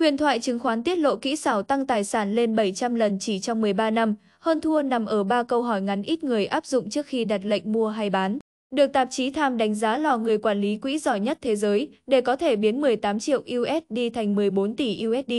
Huyền thoại chứng khoán tiết lộ kỹ xảo tăng tài sản lên 700 lần chỉ trong 13 năm, hơn thua nằm ở ba câu hỏi ngắn ít người áp dụng trước khi đặt lệnh mua hay bán. Được tạp chí Tham đánh giá là người quản lý quỹ giỏi nhất thế giới để có thể biến 18 triệu USD thành 14 tỷ USD.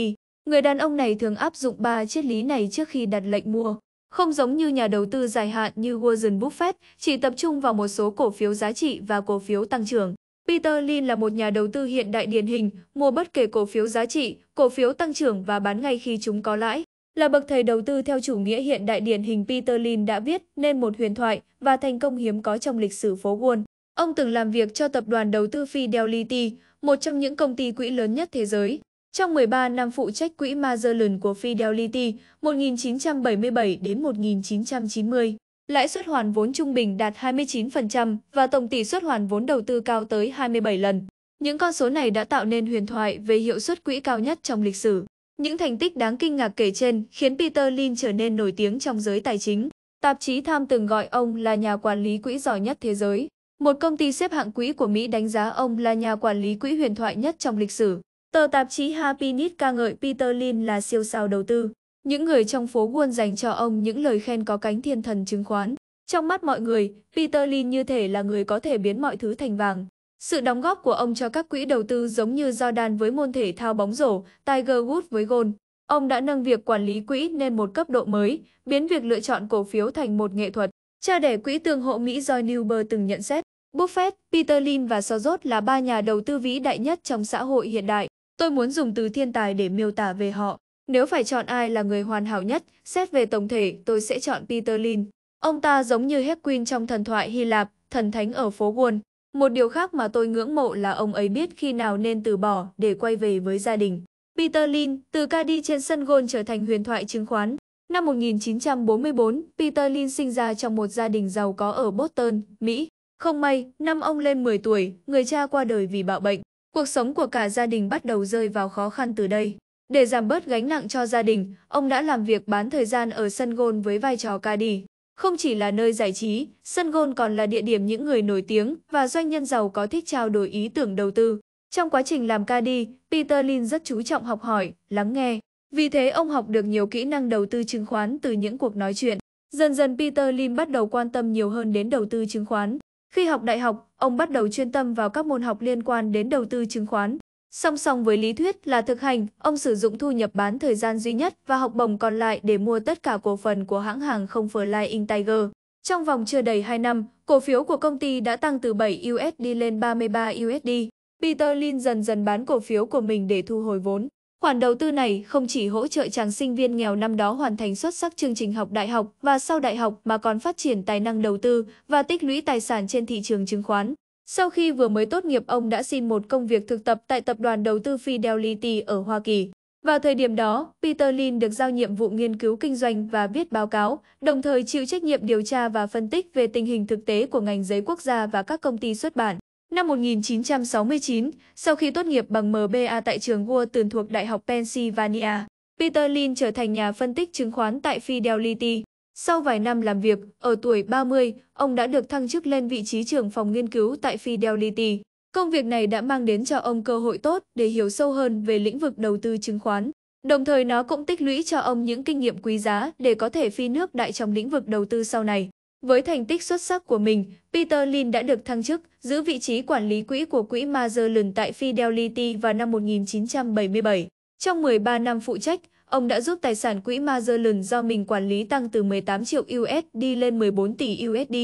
Người đàn ông này thường áp dụng ba triết lý này trước khi đặt lệnh mua. Không giống như nhà đầu tư dài hạn như Warren Buffett, chỉ tập trung vào một số cổ phiếu giá trị và cổ phiếu tăng trưởng. Peter Lin là một nhà đầu tư hiện đại điển hình, mua bất kể cổ phiếu giá trị, cổ phiếu tăng trưởng và bán ngay khi chúng có lãi. Là bậc thầy đầu tư theo chủ nghĩa hiện đại điển hình Peter Lin đã viết nên một huyền thoại và thành công hiếm có trong lịch sử phố Wall. Ông từng làm việc cho tập đoàn đầu tư Fidelity, một trong những công ty quỹ lớn nhất thế giới. Trong 13 năm phụ trách quỹ Magellan của Fidelity 1977 đến 1990, lãi suất hoàn vốn trung bình đạt 29% và tổng tỷ suất hoàn vốn đầu tư cao tới 27 lần. Những con số này đã tạo nên huyền thoại về hiệu suất quỹ cao nhất trong lịch sử. Những thành tích đáng kinh ngạc kể trên khiến Peter Lin trở nên nổi tiếng trong giới tài chính. Tạp chí Tham từng gọi ông là nhà quản lý quỹ giỏi nhất thế giới. Một công ty xếp hạng quỹ của Mỹ đánh giá ông là nhà quản lý quỹ huyền thoại nhất trong lịch sử. Tờ tạp chí Happiness ca ngợi Peter Lin là siêu sao đầu tư. Những người trong phố Wall dành cho ông những lời khen có cánh thiên thần chứng khoán. Trong mắt mọi người, Peter Lin như thể là người có thể biến mọi thứ thành vàng. Sự đóng góp của ông cho các quỹ đầu tư giống như Jordan với môn thể thao bóng rổ, Tiger Woods với golf. Ông đã nâng việc quản lý quỹ lên một cấp độ mới, biến việc lựa chọn cổ phiếu thành một nghệ thuật. Cha đẻ quỹ tương hộ Mỹ Joy Newber từng nhận xét, Buffett, Peter Lin và Soros là ba nhà đầu tư vĩ đại nhất trong xã hội hiện đại. Tôi muốn dùng từ thiên tài để miêu tả về họ. Nếu phải chọn ai là người hoàn hảo nhất, xét về tổng thể, tôi sẽ chọn Peter Lin. Ông ta giống như Hepquin trong thần thoại Hy Lạp, thần thánh ở phố Wall. Một điều khác mà tôi ngưỡng mộ là ông ấy biết khi nào nên từ bỏ để quay về với gia đình. Peter Lin, từ ca đi trên sân gôn trở thành huyền thoại chứng khoán. Năm 1944, Peter Lin sinh ra trong một gia đình giàu có ở Boston, Mỹ. Không may, năm ông lên 10 tuổi, người cha qua đời vì bạo bệnh. Cuộc sống của cả gia đình bắt đầu rơi vào khó khăn từ đây. Để giảm bớt gánh nặng cho gia đình, ông đã làm việc bán thời gian ở sân gôn với vai trò ca đi. Không chỉ là nơi giải trí, sân gôn còn là địa điểm những người nổi tiếng và doanh nhân giàu có thích trao đổi ý tưởng đầu tư. Trong quá trình làm ca đi, Peter Lin rất chú trọng học hỏi, lắng nghe. Vì thế ông học được nhiều kỹ năng đầu tư chứng khoán từ những cuộc nói chuyện. Dần dần Peter Lin bắt đầu quan tâm nhiều hơn đến đầu tư chứng khoán. Khi học đại học, ông bắt đầu chuyên tâm vào các môn học liên quan đến đầu tư chứng khoán. Song song với lý thuyết là thực hành, ông sử dụng thu nhập bán thời gian duy nhất và học bổng còn lại để mua tất cả cổ phần của hãng hàng không Flying Tiger. Trong vòng chưa đầy 2 năm, cổ phiếu của công ty đã tăng từ 7 USD lên 33 USD. Peter Lin dần dần bán cổ phiếu của mình để thu hồi vốn. Khoản đầu tư này không chỉ hỗ trợ chàng sinh viên nghèo năm đó hoàn thành xuất sắc chương trình học đại học và sau đại học mà còn phát triển tài năng đầu tư và tích lũy tài sản trên thị trường chứng khoán. Sau khi vừa mới tốt nghiệp ông đã xin một công việc thực tập tại tập đoàn đầu tư Fidelity ở Hoa Kỳ. Vào thời điểm đó, Peter Lin được giao nhiệm vụ nghiên cứu kinh doanh và viết báo cáo, đồng thời chịu trách nhiệm điều tra và phân tích về tình hình thực tế của ngành giấy quốc gia và các công ty xuất bản. Năm 1969, sau khi tốt nghiệp bằng MBA tại trường Wharton thuộc Đại học Pennsylvania, Peter Lin trở thành nhà phân tích chứng khoán tại Fidelity. Sau vài năm làm việc, ở tuổi 30, ông đã được thăng chức lên vị trí trưởng phòng nghiên cứu tại Fidelity. Công việc này đã mang đến cho ông cơ hội tốt để hiểu sâu hơn về lĩnh vực đầu tư chứng khoán. Đồng thời nó cũng tích lũy cho ông những kinh nghiệm quý giá để có thể phi nước đại trong lĩnh vực đầu tư sau này. Với thành tích xuất sắc của mình, Peter Lin đã được thăng chức, giữ vị trí quản lý quỹ của quỹ Magellan tại Fidelity vào năm 1977. Trong 13 năm phụ trách, ông đã giúp tài sản quỹ Magellan do mình quản lý tăng từ 18 triệu USD lên 14 tỷ USD,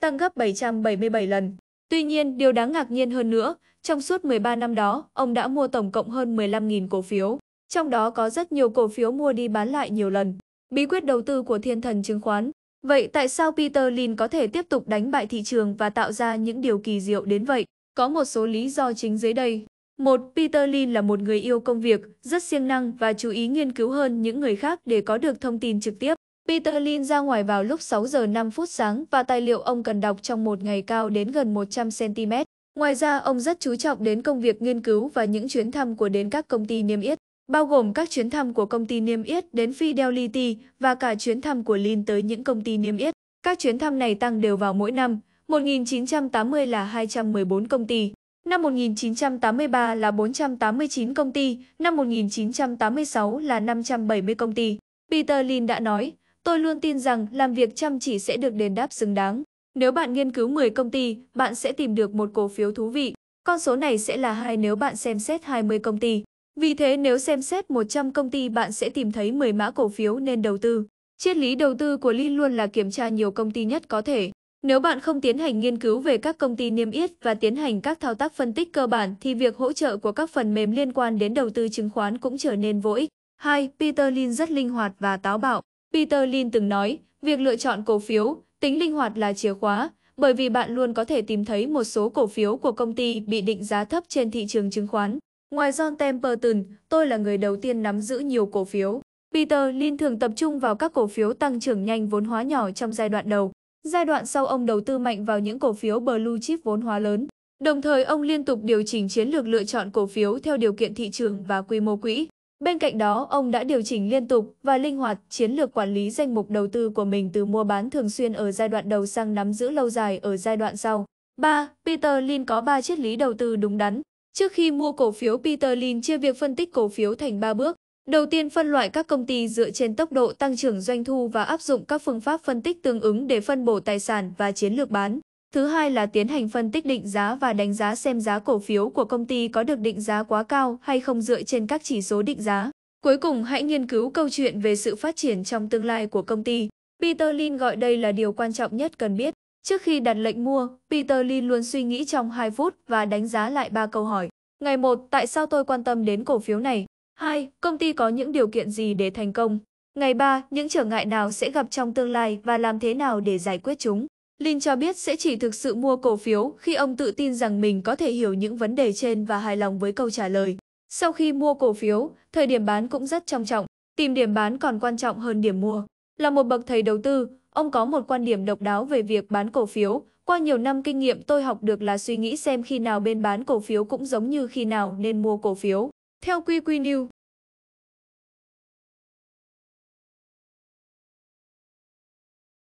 tăng gấp 777 lần. Tuy nhiên, điều đáng ngạc nhiên hơn nữa, trong suốt 13 năm đó, ông đã mua tổng cộng hơn 15.000 cổ phiếu, trong đó có rất nhiều cổ phiếu mua đi bán lại nhiều lần. Bí quyết đầu tư của thiên thần chứng khoán Vậy tại sao Peter Lin có thể tiếp tục đánh bại thị trường và tạo ra những điều kỳ diệu đến vậy? Có một số lý do chính dưới đây. Một, Peter Lin là một người yêu công việc, rất siêng năng và chú ý nghiên cứu hơn những người khác để có được thông tin trực tiếp. Peter Lin ra ngoài vào lúc 6 giờ 5 phút sáng và tài liệu ông cần đọc trong một ngày cao đến gần 100 cm. Ngoài ra, ông rất chú trọng đến công việc nghiên cứu và những chuyến thăm của đến các công ty niêm yết, bao gồm các chuyến thăm của công ty niêm yết đến Fidelity và cả chuyến thăm của Lin tới những công ty niêm yết. Các chuyến thăm này tăng đều vào mỗi năm, 1980 là 214 công ty, Năm 1983 là 489 công ty, năm 1986 là 570 công ty. Peter Lin đã nói, tôi luôn tin rằng làm việc chăm chỉ sẽ được đền đáp xứng đáng. Nếu bạn nghiên cứu 10 công ty, bạn sẽ tìm được một cổ phiếu thú vị. Con số này sẽ là 2 nếu bạn xem xét 20 công ty. Vì thế nếu xem xét 100 công ty bạn sẽ tìm thấy 10 mã cổ phiếu nên đầu tư. Triết lý đầu tư của Lin luôn là kiểm tra nhiều công ty nhất có thể. Nếu bạn không tiến hành nghiên cứu về các công ty niêm yết và tiến hành các thao tác phân tích cơ bản thì việc hỗ trợ của các phần mềm liên quan đến đầu tư chứng khoán cũng trở nên vô ích. 2. Peter Lin rất linh hoạt và táo bạo. Peter Lin từng nói, việc lựa chọn cổ phiếu, tính linh hoạt là chìa khóa, bởi vì bạn luôn có thể tìm thấy một số cổ phiếu của công ty bị định giá thấp trên thị trường chứng khoán. Ngoài John Templeton, tôi là người đầu tiên nắm giữ nhiều cổ phiếu. Peter Lin thường tập trung vào các cổ phiếu tăng trưởng nhanh vốn hóa nhỏ trong giai đoạn đầu. Giai đoạn sau ông đầu tư mạnh vào những cổ phiếu blue chip vốn hóa lớn. Đồng thời ông liên tục điều chỉnh chiến lược lựa chọn cổ phiếu theo điều kiện thị trường và quy mô quỹ. Bên cạnh đó, ông đã điều chỉnh liên tục và linh hoạt chiến lược quản lý danh mục đầu tư của mình từ mua bán thường xuyên ở giai đoạn đầu sang nắm giữ lâu dài ở giai đoạn sau. 3. Peter Lin có 3 triết lý đầu tư đúng đắn. Trước khi mua cổ phiếu, Peter Lin chia việc phân tích cổ phiếu thành 3 bước. Đầu tiên phân loại các công ty dựa trên tốc độ tăng trưởng doanh thu và áp dụng các phương pháp phân tích tương ứng để phân bổ tài sản và chiến lược bán. Thứ hai là tiến hành phân tích định giá và đánh giá xem giá cổ phiếu của công ty có được định giá quá cao hay không dựa trên các chỉ số định giá. Cuối cùng hãy nghiên cứu câu chuyện về sự phát triển trong tương lai của công ty. Peter Lin gọi đây là điều quan trọng nhất cần biết. Trước khi đặt lệnh mua, Peter Lin luôn suy nghĩ trong 2 phút và đánh giá lại 3 câu hỏi. Ngày 1, tại sao tôi quan tâm đến cổ phiếu này? 2. Công ty có những điều kiện gì để thành công? Ngày 3, những trở ngại nào sẽ gặp trong tương lai và làm thế nào để giải quyết chúng? Lin cho biết sẽ chỉ thực sự mua cổ phiếu khi ông tự tin rằng mình có thể hiểu những vấn đề trên và hài lòng với câu trả lời. Sau khi mua cổ phiếu, thời điểm bán cũng rất trọng trọng, tìm điểm bán còn quan trọng hơn điểm mua. Là một bậc thầy đầu tư, ông có một quan điểm độc đáo về việc bán cổ phiếu. Qua nhiều năm kinh nghiệm tôi học được là suy nghĩ xem khi nào bên bán cổ phiếu cũng giống như khi nào nên mua cổ phiếu. Theo QQ News,